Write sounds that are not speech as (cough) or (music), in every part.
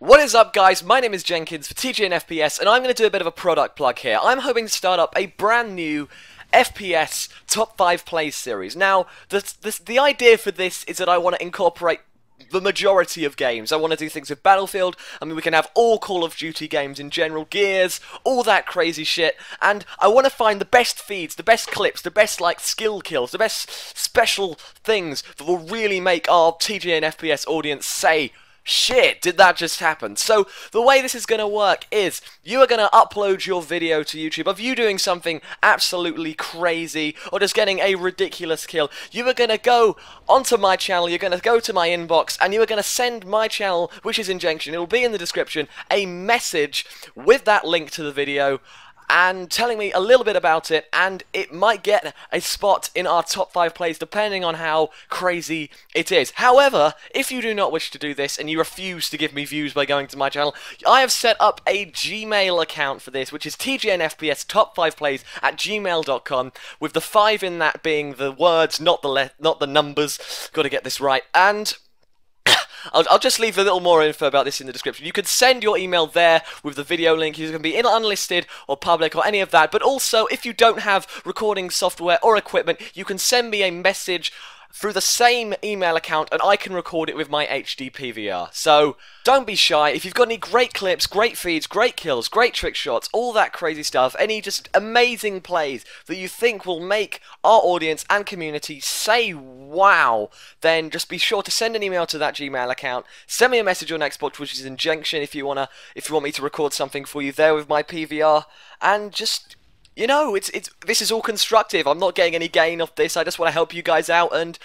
What is up guys, my name is Jenkins for TGN FPS and I'm going to do a bit of a product plug here. I'm hoping to start up a brand new FPS top 5 plays series. Now, the, the, the idea for this is that I want to incorporate the majority of games. I want to do things with Battlefield. I mean, we can have all Call of Duty games in general, Gears, all that crazy shit. And I want to find the best feeds, the best clips, the best, like, skill kills, the best special things that will really make our TGN FPS audience say, Shit, did that just happen? So, the way this is going to work is you are going to upload your video to YouTube of you doing something absolutely crazy or just getting a ridiculous kill. You are going to go onto my channel, you're going to go to my inbox, and you are going to send my channel, which is Injection, it will be in the description, a message with that link to the video and telling me a little bit about it, and it might get a spot in our top 5 plays depending on how crazy it is. However, if you do not wish to do this and you refuse to give me views by going to my channel, I have set up a Gmail account for this, which is TGNFPS top 5 plays at gmail.com, with the 5 in that being the words, not the, not the numbers. Gotta get this right. And I'll, I'll, just leave a little more info about this in the description. You can send your email there with the video link. You can be in unlisted or public or any of that. But also, if you don't have recording software or equipment, you can send me a message through the same email account and I can record it with my HD PVR. So don't be shy. If you've got any great clips, great feeds, great kills, great trick shots, all that crazy stuff, any just amazing plays that you think will make our audience and community say wow, then just be sure to send an email to that Gmail account. Send me a message on Xbox, which is Injection, if you wanna, if you want me to record something for you there with my PVR, and just you know, it's it's this is all constructive. I'm not getting any gain off this. I just want to help you guys out and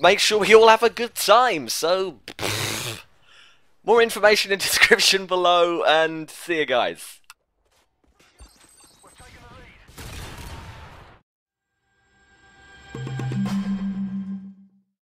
make sure we all have a good time. So, more information in (laughs) description below, and see you guys.